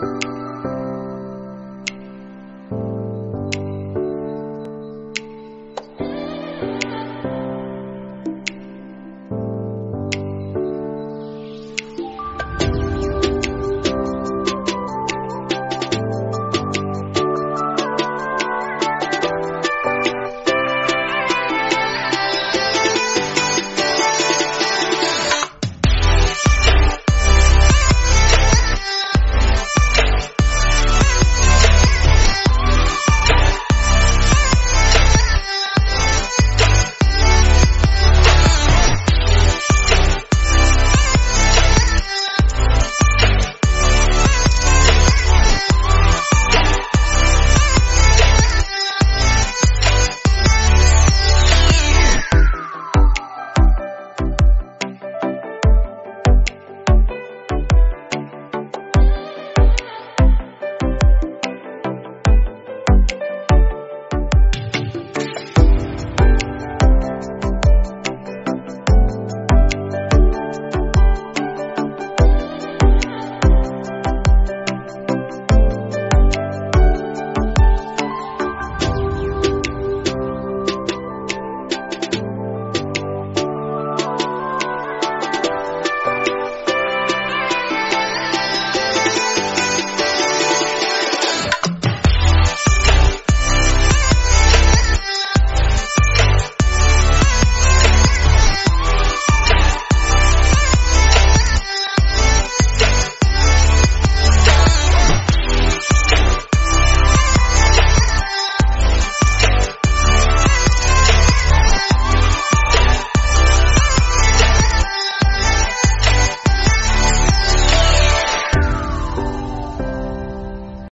Bye.